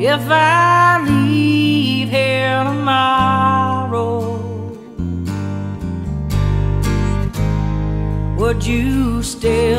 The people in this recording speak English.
If I leave here tomorrow, would you still?